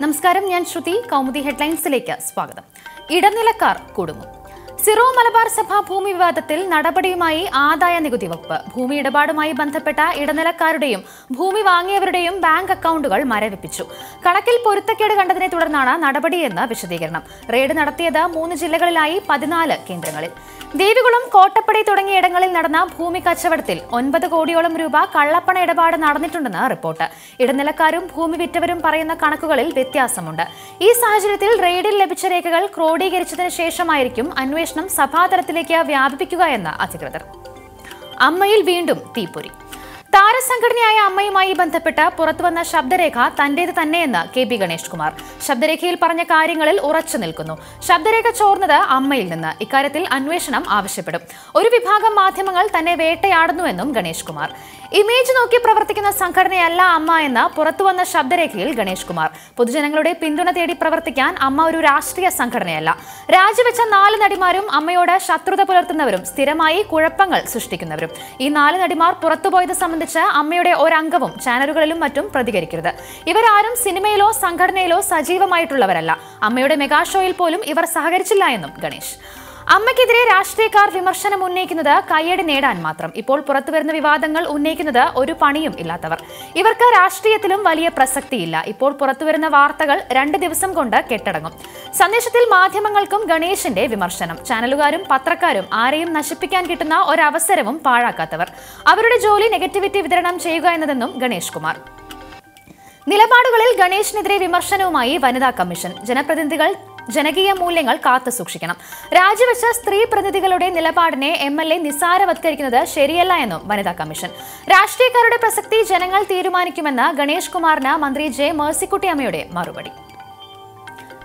നമസ്കാരം ഞാൻ ശ്രുതി. കൗമുദി ഹെഡ്ലൈൻസിലേക്ക് സ്വാഗതം. ഇടനിലക്കാർ കുടുങ്ങും. സിറോ മലബാർ സഭ ഭൂമി വിവാദത്തിൽ നടപടിയുമായി ആദായ നികുതി വകുപ്പ്. ഭൂമി ഇടപാടുമായി ബന്ധപ്പെട്ട ഇടനിലക്കാരുടെയും ഭൂമി വാങ്ങിയവരുടെയും ബാങ്ക് അക്കൗണ്ടുകൾ മരവിപ്പിച്ചു. കണക്കിൽ പൊരുത്തക്കേട് കണ്ടതിനെ തുടർന്നാണ് നടപടിയെന്ന് വിശദീകരണം. റെയ്ഡ് നടത്തിയത് മൂന്ന് ജില്ലകളിലായി പതിനാല് കേന്ദ്രങ്ങളിൽ. ദേവികുളം കോട്ടപ്പടി തുടങ്ങിയ ഇടങ്ങളിൽ നടന്ന ഭൂമി കച്ചവടത്തിൽ ഒൻപത് കോടിയോളം രൂപ കള്ളപ്പണ ഇടപാട് നടന്നിട്ടുണ്ടെന്ന് റിപ്പോർട്ട്. ഇടനിലക്കാരും ഭൂമി വിറ്റവരും പറയുന്ന കണക്കുകളിൽ വ്യത്യാസമുണ്ട്. ഈ സാഹചര്യത്തിൽ റെയ്ഡിൽ ലഭിച്ച രേഖകൾ ക്രോഡീകരിച്ചതിന് ശേഷമായിരിക്കും അന്വേഷണം സഭാതലത്തിലേക്ക് വ്യാപിപ്പിക്കുക എന്ന് അധികൃതർ. അമ്മയിൽ വീണ്ടും തീപ്പൊരി. താരസംഘടനയായ അമ്മയുമായി ബന്ധപ്പെട്ട് പുറത്തുവന്ന ശബ്ദരേഖ തന്റേത് തന്നെയെന്ന് കെ ബി ഗണേഷ് കുമാർ. ശബ്ദരേഖയിൽ പറഞ്ഞ കാര്യങ്ങളിൽ ഉറച്ചു നിൽക്കുന്നു. ശബ്ദരേഖ ചോർന്നത് അമ്മയിൽ നിന്ന്. ഇക്കാര്യത്തിൽ അന്വേഷണം ആവശ്യപ്പെടും. ഒരു വിഭാഗം മാധ്യമങ്ങൾ തന്നെ വേട്ടയാടുന്നുവെന്നും ഗണേഷ് കുമാർ. ഇമേജ് നോക്കി പ്രവർത്തിക്കുന്ന സംഘടനയല്ല അമ്മ എന്ന് പുറത്തുവന്ന ശബ്ദരേഖയിൽ ഗണേഷ് കുമാർ. പൊതുജനങ്ങളുടെ പിന്തുണ തേടി പ്രവർത്തിക്കാൻ അമ്മ ഒരു രാഷ്ട്രീയ സംഘടനയല്ല. രാജിവെച്ച നാല് നടിമാരും അമ്മയോട് ശത്രുത പുലർത്തുന്നവരും സ്ഥിരമായി കുഴപ്പങ്ങൾ സൃഷ്ടിക്കുന്നവരും. ഈ നാല് നടിമാർ പുറത്തുപോയത് സംബന്ധിച്ച് അമ്മയുടെ ഒരംഗവും ചാനലുകളിലും മറ്റും പ്രതികരിക്കരുത്. ഇവരാരും സിനിമയിലോ സംഘടനയിലോ സജീവമായിട്ടുള്ളവരല്ല. അമ്മയുടെ മെഗാ ഷോയിൽ പോലും ഇവർ സഹകരിച്ചില്ല എന്നും ഗണേഷ്. അമ്മയ്ക്കെതിരെ രാഷ്ട്രീയക്കാർ വിമർശനം ഉന്നയിക്കുന്നത് കയ്യടി നേടാൻ മാത്രം. ഇപ്പോൾ പുറത്തു വരുന്ന വിവാദങ്ങൾ ഉന്നയിക്കുന്നത് ഒരു പണിയും ഇല്ലാത്തവർ. ഇവർക്ക് രാഷ്ട്രീയത്തിലും വലിയ പ്രസക്തിയില്ല. ഇപ്പോൾ പുറത്തുവരുന്ന വാർത്തകൾ രണ്ട് ദിവസം കൊണ്ട് കെട്ടടങ്ങും. സന്ദേശത്തിൽ മാധ്യമങ്ങൾക്കും ഗണേശിന്റെ വിമർശനം. ചാനലുകാരും പത്രക്കാരും ആരെയും നശിപ്പിക്കാൻ കിട്ടുന്ന ഒരവസരവും പാഴാക്കാത്തവർ. അവരുടെ ജോലി നെഗറ്റിവിറ്റി വിതരണം ചെയ്യുക എന്നതെന്നും ഗണേഷ് കുമാർ. നിലപാടുകളിൽ ഗണേഷിനെതിരെ വിമർശനവുമായി വനിതാ കമ്മീഷൻ. ജനപ്രതിനിധികൾ ജനകീയ മൂല്യങ്ങൾ കാത്തു സൂക്ഷിക്കണം. രാജിവെച്ച സ്ത്രീ പ്രതിനിധികളുടെ നിലപാടിനെ എം എൽ എ നിസ്സാരവത്കരിക്കുന്നത് ശരിയല്ല എന്നും വനിതാ കമ്മീഷൻ. രാഷ്ട്രീയക്കാരുടെ പ്രസക്തി ജനങ്ങൾ തീരുമാനിക്കുമെന്ന് ഗണേഷ് കുമാറിന് മന്ത്രി ജെ മേഴ്സിക്കുട്ടിയമ്മയുടെ മറുപടി.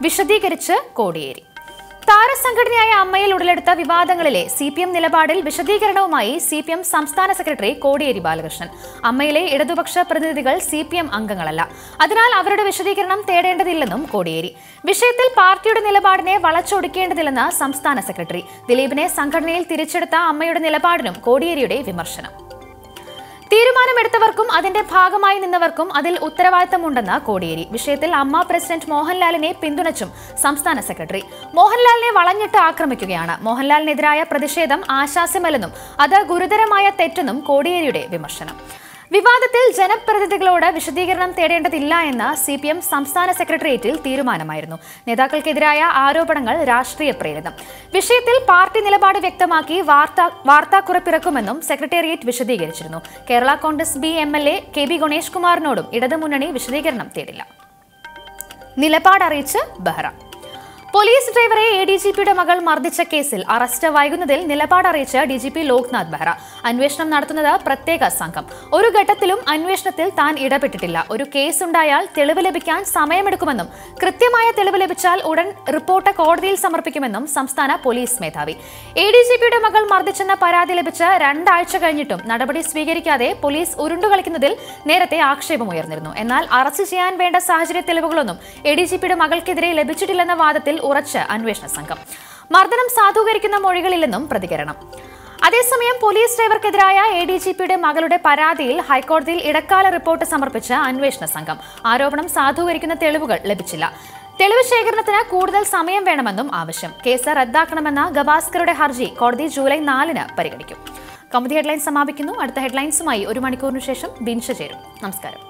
വിശദീകരിച്ച് കോടിയേരി. താരസംഘടനയായ അമ്മയിൽ ഉടലെടുത്ത വിവാദങ്ങളിലെ സി പി എം നിലപാടിൽ വിശദീകരണവുമായി സി പി എം സംസ്ഥാന സെക്രട്ടറി കോടിയേരി ബാലകൃഷ്ണൻ. അമ്മയിലെ ഇടതുപക്ഷ പ്രതിനിധികൾ സി പി എം അംഗങ്ങളല്ല. അതിനാൽ അവരുടെ വിശദീകരണം തേടേണ്ടതില്ലെന്നും കോടിയേരി. വിഷയത്തിൽ പാർട്ടിയുടെ നിലപാടിനെ വളച്ചൊടുക്കേണ്ടതില്ലെന്ന് സംസ്ഥാന സെക്രട്ടറി. ദിലീപിനെ സംഘടനയിൽ തിരിച്ചെടുത്ത അമ്മയുടെ നിലപാടിനും കോടിയേരിയുടെ വിമർശനം. തീരുമാനമെടുത്തവർക്കും അതിന്റെ ഭാഗമായി നിന്നവർക്കും അതിൽ ഉത്തരവാദിത്തമുണ്ടെന്ന് കോടിയേരി. വിഷയത്തിൽ അമ്മ പ്രസിഡന്റ് മോഹൻലാലിനെ പിന്തുണച്ചും സംസ്ഥാന സെക്രട്ടറി. മോഹൻലാലിനെ വളഞ്ഞിട്ട് ആക്രമിക്കുകയാണ്. മോഹൻലാലിനെതിരായ പ്രതിഷേധം ആശാസ്യമല്ലെന്നും അത് ഗുരുതരമായ തെറ്റെന്നും കോടിയേരിയുടെ വിമർശനം. വിവാദത്തിൽ ജനപ്രതിനിധികളോട് വിശദീകരണം തേടേണ്ടതില്ല എന്ന് സി പി എം സംസ്ഥാന സെക്രട്ടേറിയറ്റിൽ തീരുമാനമായിരുന്നു. നേതാക്കൾക്കെതിരായ ആരോപണങ്ങൾ രാഷ്ട്രീയ പ്രേരിതം. വിഷയത്തിൽ പാർട്ടി നിലപാട് വ്യക്തമാക്കി വാർത്താ വാർത്താക്കുറിപ്പിറക്കുമെന്നും secretariat വിശദീകരിച്ചിരുന്നു. Kerala Congress B M L A K B Ganesh കുമാറിനോടും ഇടതുമുന്നണി വിശദീകരണം തേടില്ല. നിലപാടറിയിച്ച് ബെഹ്റ. പോലീസ് ഡ്രൈവറെ എ ഡി ജി പിയുടെ മകൾ മർദ്ദിച്ച കേസിൽ അറസ്റ്റ് വൈകുന്നതിൽ നിലപാട് അറിയിച്ച D G P Loknath Behra. അന്വേഷണം നടത്തുന്നത് പ്രത്യേക സംഘം. ഒരു ഘട്ടത്തിലും അന്വേഷണത്തിൽ താൻ ഇടപെട്ടിട്ടില്ല. ഒരു കേസ് ഉണ്ടായാൽ തെളിവ് ലഭിക്കാൻ സമയമെടുക്കുമെന്നും കൃത്യമായ തെളിവ് ലഭിച്ചാൽ ഉടൻ റിപ്പോർട്ട് കോടതിയിൽ സമർപ്പിക്കുമെന്നും സംസ്ഥാന പോലീസ് മേധാവി. എ ഡി ജി പിയുടെ മകൾ മർദ്ദിച്ചെന്ന പരാതി ലഭിച്ച രണ്ടാഴ്ച കഴിഞ്ഞിട്ടും നടപടി സ്വീകരിക്കാതെ പോലീസ് ഉരുണ്ടുകളിക്കുന്നതിൽ നേരത്തെ ആക്ഷേപമുയർന്നിരുന്നു. എന്നാൽ അറസ്റ്റ് ചെയ്യാൻ വേണ്ട സാഹചര്യ തെളിവുകളൊന്നും എ ഡി ജി പിയുടെ മകൾക്കെതിരെ ലഭിച്ചിട്ടില്ലെന്ന വാദത്തിൽ ഉറച്ച് അന്വേഷണ സംഘം. മർദ്ദനം സാധൂകരിക്കുന്ന മൊഴികളില്ലെന്നും പ്രതികരണം. അതേസമയം പോലീസ് ഡ്രൈവർക്കെതിരായ എ ഡി ജി പിയുടെ മകളുടെ പരാതിയിൽ ഹൈക്കോടതിയിൽ ഇടക്കാല റിപ്പോർട്ട് സമർപ്പിച്ച അന്വേഷണ സംഘം. ആരോപണം സാധൂകരിക്കുന്ന തെളിവുകൾ ലഭിച്ചില്ല. തെളിവ് ശേഖരണത്തിന് കൂടുതൽ സമയം വേണമെന്നും ആവശ്യം. കേസ് റദ്ദാക്കണമെന്ന ഗവാസ്കറുടെ ഹർജി കോടതി ജൂലൈ നാലിന് പരിഗണിക്കും. കൗമുദി ഹെഡ്ലൈൻസ് സമാപിക്കുന്നു. അടുത്ത ഹെഡ്ലൈൻസുമായി ഒരു മണിക്കൂറിനു ശേഷം ബിൻഷ ചേരും. നമസ്കാരം.